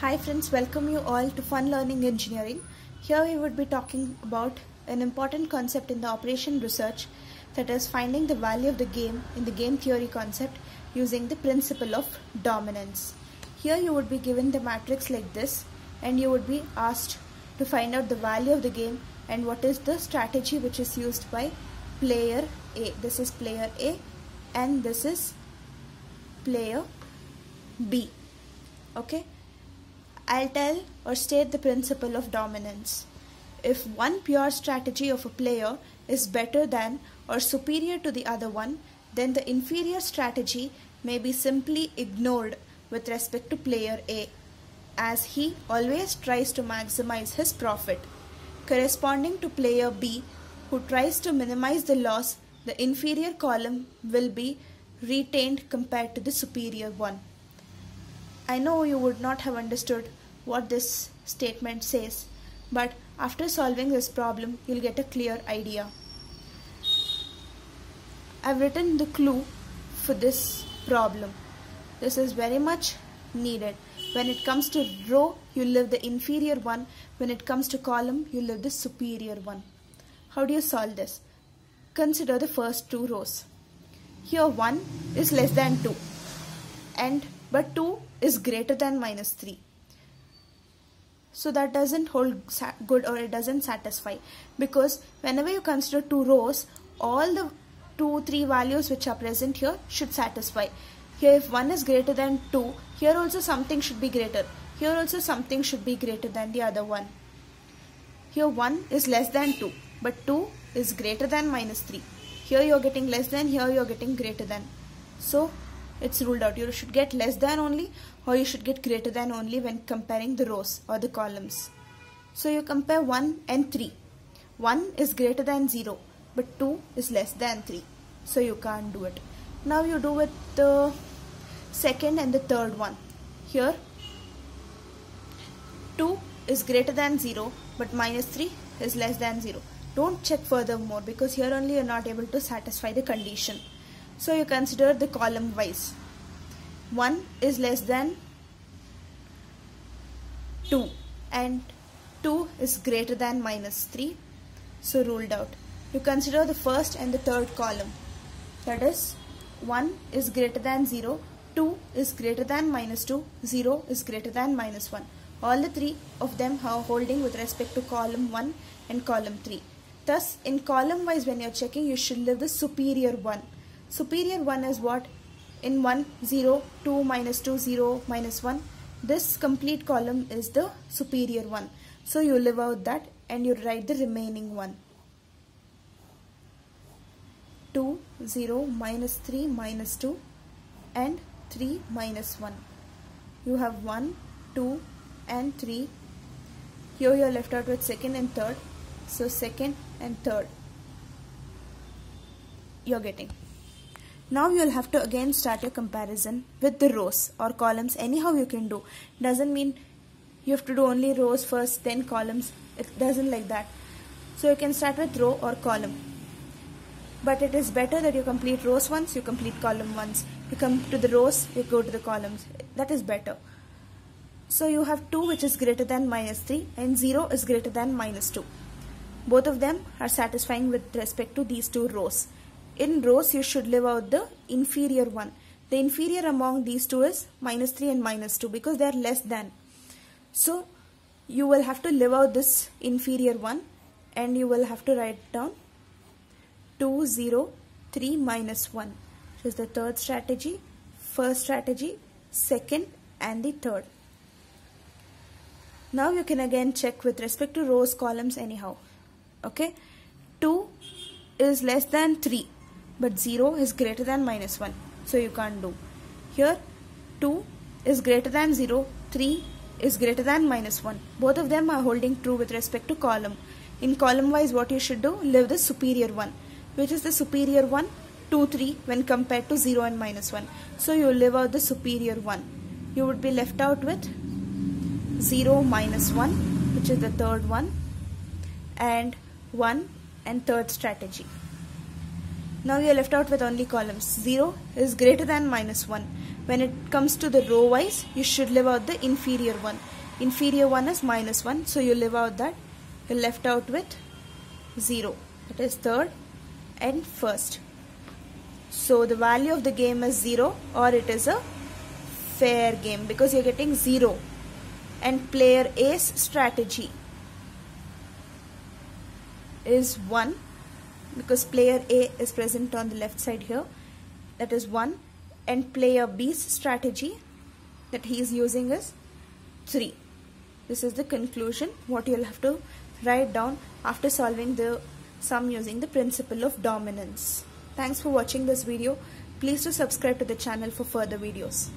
Hi friends, welcome you all to Fun Learning Engineering. Here we would be talking about an important concept in the operation research that is finding the value of the game in the game theory concept using the principle of dominance. Here you would be given the matrix like this and you would be asked to find out the value of the game and what is the strategy which is used by player A. This is player A and this is player B. Okay. I'll tell or state the principle of dominance. If one pure strategy of a player is better than or superior to the other one, then the inferior strategy may be simply ignored with respect to player A, as he always tries to maximize his profit. Corresponding to player B, who tries to minimize the loss, the inferior column will be retained compared to the superior one. I know you would not have understood what this statement says, but after solving this problem, you'll get a clear idea. I've written the clue for this problem. This is very much needed. When it comes to row, you leave the inferior one. When it comes to column, you leave the superior one. How do you solve this? Consider the first two rows. Here 1 is less than 2 and but 2 is greater than minus 3 so that doesn't hold good or it doesn't satisfy. Because whenever you consider two rows all the two three values which are present here should satisfy. Here if one is greater than 2 here also something should be greater. Here also something should be greater than the other one. Here 1 is less than 2 but 2 is greater than minus 3 here you're getting less than here you're getting greater than. So it's ruled out. You should get less than only or you should get greater than only when comparing the rows or the columns. So you compare 1 and 3 1 is greater than 0 but 2 is less than 3 so you can't do it. Now you do with the second and the third one. Here 2 is greater than 0 but minus 3 is less than 0 don't check furthermore because here only you're not able to satisfy the condition so you consider the column wise. 1 is less than 2 and 2 is greater than minus 3 so ruled out. You consider the first and the third column. That is 1 is greater than 0 2 is greater than minus 2 0 is greater than minus 1 all the three of them are holding with respect to column 1 and column 3 thus in column wise when you're checking you should leave the superior one superior one is what? In 1 0 2 minus 2 0 minus 1 this complete column is the superior one. So you leave out that and you write the remaining one. 2 0 minus 3 minus 2 and 3 minus 1 you have 1 2 and 3 here you are left out with second and third. So second and third. You're getting now you'll have to again start your comparison with the rows or columns. Anyhow you can do. Doesn't mean you have to do only rows first then columns. It doesn't like that. So you can start with row or column. But it is better that you complete rows once you complete column once. You come to the rows you go to the columns. That is better. So you have 2 which is greater than minus 3 and 0 is greater than minus 2 both of them are satisfying with respect to these two rows in rows you should leave out the inferior one. The inferior among these two is minus 3 and minus 2 because they are less than. So you will have to leave out this inferior one and you will have to write down 2 0 3 minus 1 which is the third strategy first strategy second and the third. Now you can again check with respect to rows columns anyhow. Okay? 2 is less than 3 but 0 is greater than minus 1 so you can't do. Here 2 is greater than 0 3 is greater than minus 1 both of them are holding true with respect to column. In column wise what you should do leave the superior one which is the superior one 2 3 when compared to 0 and minus 1 so you leave out the superior one. You would be left out with 0 minus 1 which is the third one and 1 and third strategy now you are left out with only columns. 0 is greater than minus 1. when it comes to the row wise you should live out the inferior one. Inferior one is minus 1 so you live out that. You're left out with 0 that is third and first. So the value of the game is 0 or it is a fair game because you're getting 0 and player A's strategy is 1 because player A is present on the left side here. That is 1 and player B's strategy that he is using is 3 this is the conclusion what you'll have to write down after solving the sum using the principle of dominance. Thanks for watching this video. Please do subscribe to the channel for further videos